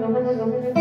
等会等会等会